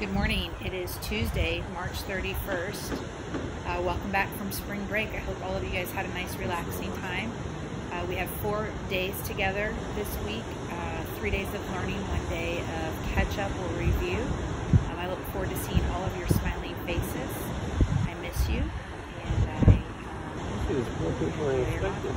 Good morning. It is Tuesday, March 31st. Uh, welcome back from spring break. I hope all of you guys had a nice, relaxing time. Uh, we have four days together this week uh, three days of learning, one day of catch up or review. Um, I look forward to seeing all of your smiling faces. I miss you, and I. Um, There's more people than I expected.